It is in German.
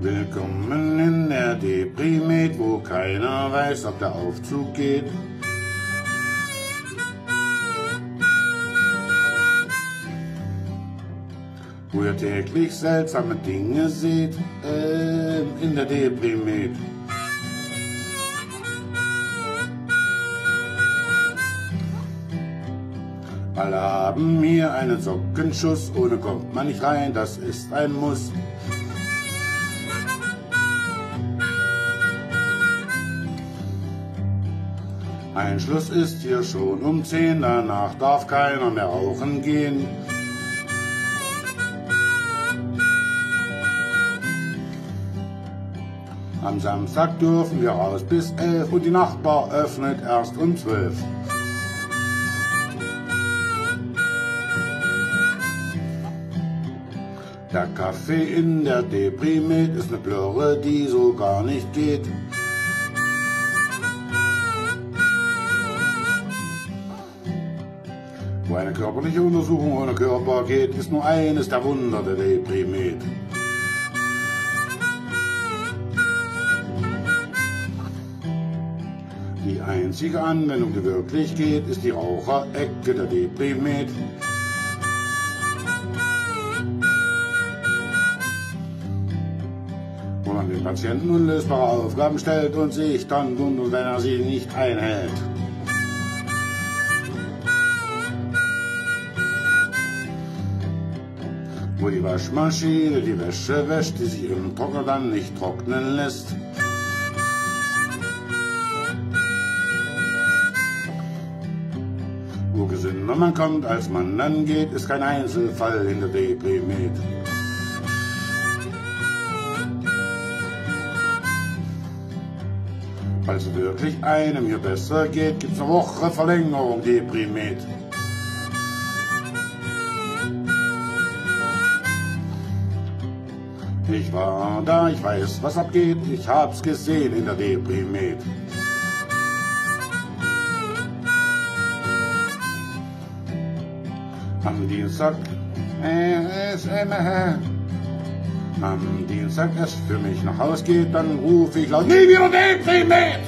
Willkommen in der Deprimet, wo keiner weiß, ob der Aufzug geht. Wo ihr täglich seltsame Dinge seht, äh, in der Deprimet. Alle haben hier einen Sockenschuss, ohne kommt man nicht rein, das ist ein Muss. Einschluss ist hier schon um zehn, danach darf keiner mehr rauchen gehen. Am Samstag dürfen wir raus bis elf und die Nachbar öffnet erst um zwölf. Der Kaffee in der Deprimet ist ne Blöre, die so gar nicht geht. Wo eine körperliche Untersuchung ohne Körper geht, ist nur eines der Wunder der Deprimet. Die einzige Anwendung, die wirklich geht, ist die Raucherecke der Deprimet. Patienten unlösbare Aufgaben stellt und sich dann wundert, wenn er sie nicht einhält. Wo die Waschmaschine die Wäsche wäscht, die sich im Trockner dann nicht trocknen lässt. Wo gesünder man kommt, als man dann geht, ist kein Einzelfall in der Falls es wirklich einem hier besser geht, gibt's eine Woche Verlängerung Deprimet. Ich war da, ich weiß, was abgeht, ich hab's gesehen in der Deprimet. Am Dienstag, äh, es, äh, äh, am Dienstag es für mich nach Haus geht, dann ruf ich laut, nie wieder Deprimet!